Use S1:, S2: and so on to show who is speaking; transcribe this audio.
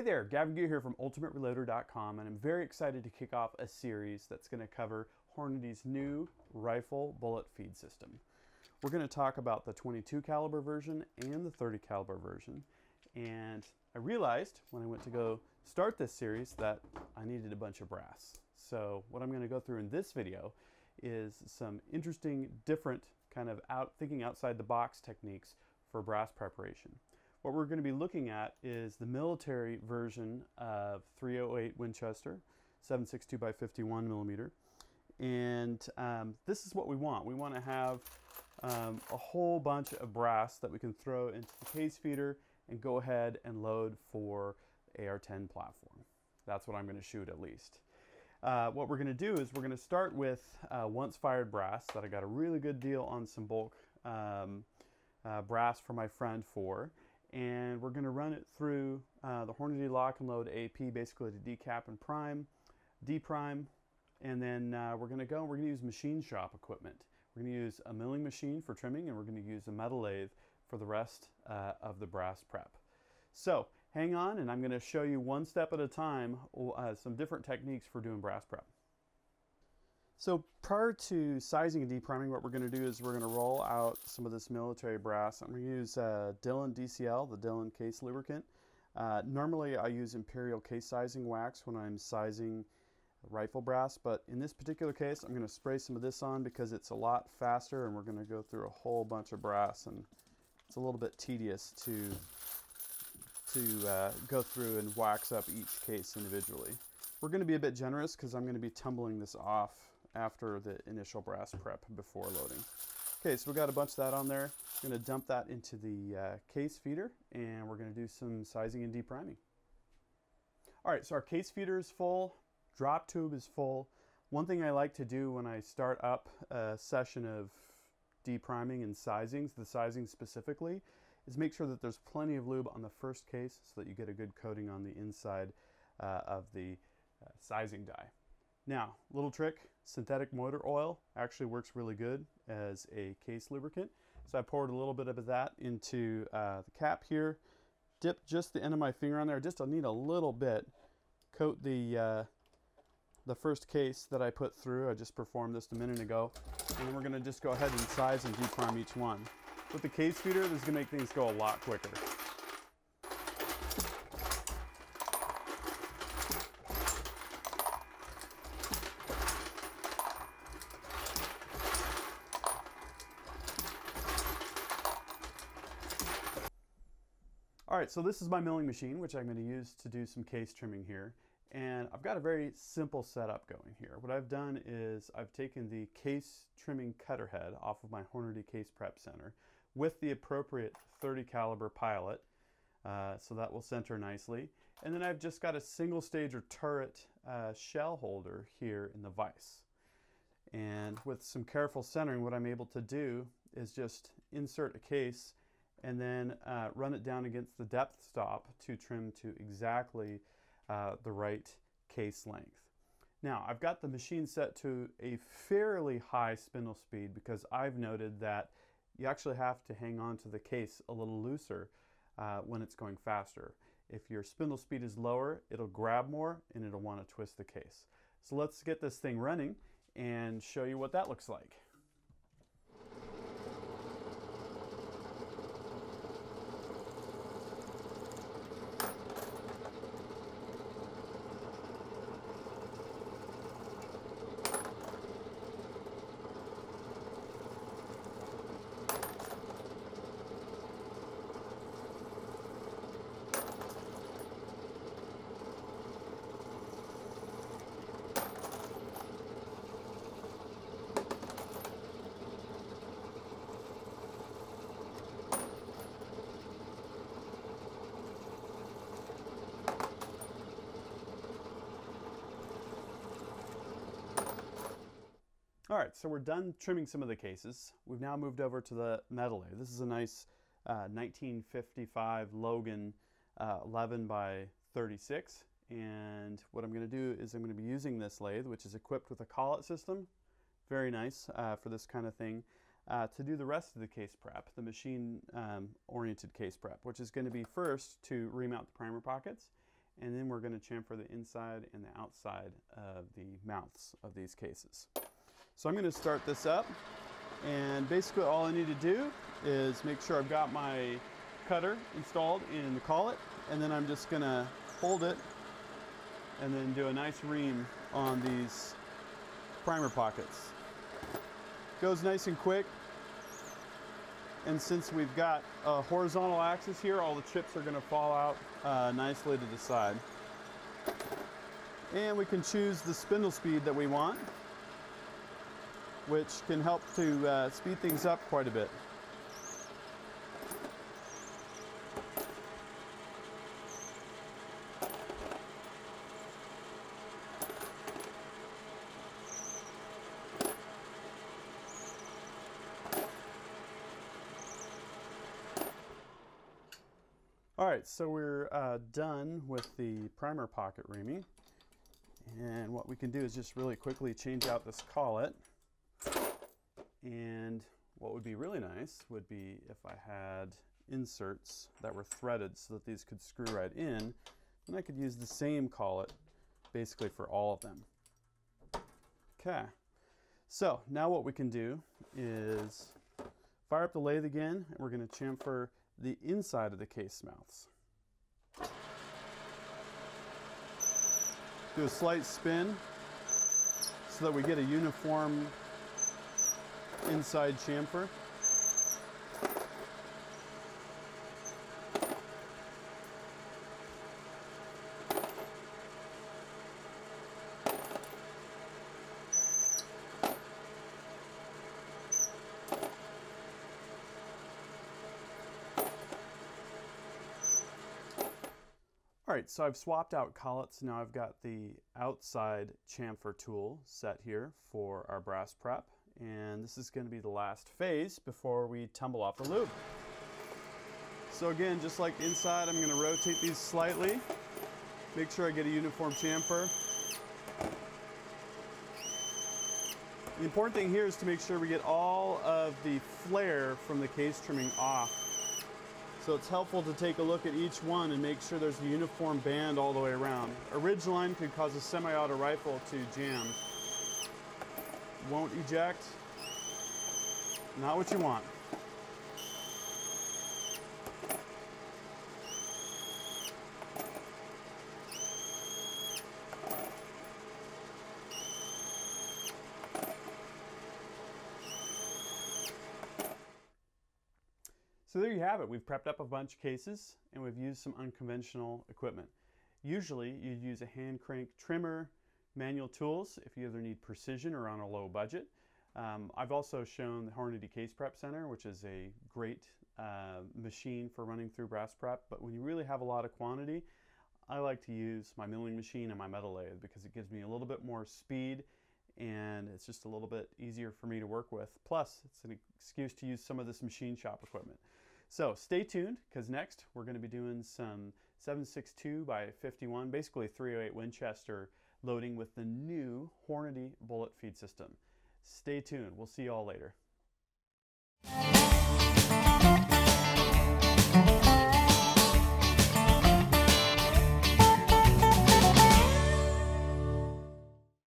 S1: Hey there, Gavin Gear here from UltimateReloader.com, and I'm very excited to kick off a series that's going to cover Hornady's new rifle bullet feed system. We're going to talk about the 22 caliber version and the 30 caliber version, and I realized when I went to go start this series that I needed a bunch of brass. So what I'm going to go through in this video is some interesting, different kind of out thinking outside the box techniques for brass preparation. What we're going to be looking at is the military version of 308 Winchester, 762 by 51 millimeter. And um, this is what we want. We want to have um, a whole bunch of brass that we can throw into the case feeder and go ahead and load for AR-10 platform. That's what I'm going to shoot at least. Uh, what we're going to do is we're going to start with uh, once fired brass that I got a really good deal on some bulk um, uh, brass for my friend for and we're going to run it through uh, the Hornady lock and load AP basically to decap and prime, deprime, and then uh, we're going to go and we're going to use machine shop equipment. We're going to use a milling machine for trimming and we're going to use a metal lathe for the rest uh, of the brass prep. So hang on and I'm going to show you one step at a time uh, some different techniques for doing brass prep. So prior to sizing and depriming, what we're going to do is we're going to roll out some of this military brass. I'm going to use uh, Dillon DCL, the Dillon case lubricant. Uh, normally I use imperial case sizing wax when I'm sizing rifle brass, but in this particular case I'm going to spray some of this on because it's a lot faster and we're going to go through a whole bunch of brass and it's a little bit tedious to to uh, go through and wax up each case individually. We're going to be a bit generous because I'm going to be tumbling this off after the initial brass prep before loading. Okay, so we got a bunch of that on there. I'm to dump that into the uh, case feeder and we're going to do some sizing and depriming. All right, so our case feeder is full, drop tube is full. One thing I like to do when I start up a session of depriming and sizings, the sizing specifically, is make sure that there's plenty of lube on the first case so that you get a good coating on the inside uh, of the uh, sizing die. Now, little trick, synthetic motor oil actually works really good as a case lubricant. So I poured a little bit of that into uh, the cap here, dip just the end of my finger on there, just I need a little bit, coat the, uh, the first case that I put through. I just performed this a minute ago. And then we're gonna just go ahead and size and deprime each one. With the case feeder, this is gonna make things go a lot quicker. All right, so this is my milling machine, which I'm gonna use to do some case trimming here. And I've got a very simple setup going here. What I've done is I've taken the case trimming cutter head off of my Hornady Case Prep Center with the appropriate 30 caliber pilot, uh, so that will center nicely. And then I've just got a single stage or turret uh, shell holder here in the vise. And with some careful centering, what I'm able to do is just insert a case and then uh, run it down against the depth stop to trim to exactly uh, the right case length. Now I've got the machine set to a fairly high spindle speed because I've noted that you actually have to hang on to the case a little looser uh, when it's going faster. If your spindle speed is lower, it'll grab more and it'll want to twist the case. So let's get this thing running and show you what that looks like. All right, so we're done trimming some of the cases. We've now moved over to the metal. This is a nice uh, 1955 Logan uh, 11 by 36. And what I'm gonna do is I'm gonna be using this lathe, which is equipped with a collet system. Very nice uh, for this kind of thing. Uh, to do the rest of the case prep, the machine um, oriented case prep, which is gonna be first to remount the primer pockets and then we're going to chamfer the inside and the outside of the mouths of these cases. So I'm going to start this up and basically all I need to do is make sure I've got my cutter installed in the collet and then I'm just going to hold it and then do a nice ream on these primer pockets. Goes nice and quick and since we've got a horizontal axis here, all the chips are going to fall out uh, nicely to the side. And we can choose the spindle speed that we want, which can help to uh, speed things up quite a bit. All right, so we're uh, done with the primer pocket reaming. And what we can do is just really quickly change out this collet. And what would be really nice would be if I had inserts that were threaded so that these could screw right in. And I could use the same collet basically for all of them. Okay, so now what we can do is fire up the lathe again, and we're going to chamfer the inside of the case mouths. Do a slight spin so that we get a uniform inside chamfer. All right, so I've swapped out collets. Now I've got the outside chamfer tool set here for our brass prep. And this is going to be the last phase before we tumble off the lube. So again, just like inside, I'm going to rotate these slightly. Make sure I get a uniform chamfer. The important thing here is to make sure we get all of the flare from the case trimming off so it's helpful to take a look at each one and make sure there's a uniform band all the way around. A ridge line could cause a semi-auto rifle to jam. Won't eject. Not what you want. So there you have it. We've prepped up a bunch of cases and we've used some unconventional equipment. Usually you'd use a hand crank trimmer, manual tools if you either need precision or on a low budget. Um, I've also shown the Hornady Case Prep Center, which is a great uh, machine for running through brass prep, but when you really have a lot of quantity, I like to use my milling machine and my metal lathe because it gives me a little bit more speed and it's just a little bit easier for me to work with. Plus, it's an excuse to use some of this machine shop equipment. So stay tuned because next we're going to be doing some 762 by 51, basically 308 Winchester loading with the new Hornady bullet feed system. Stay tuned. We'll see you all later.